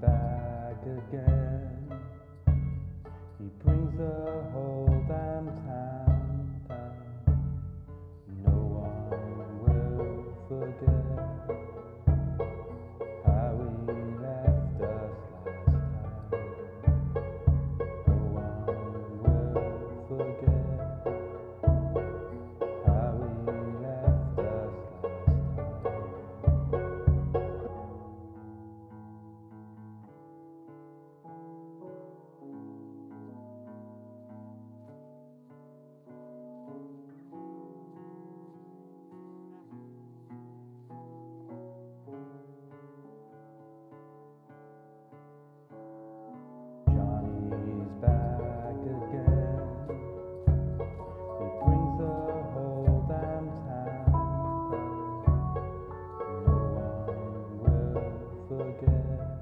back again. He brings the whole damn town down. No one will forget. there.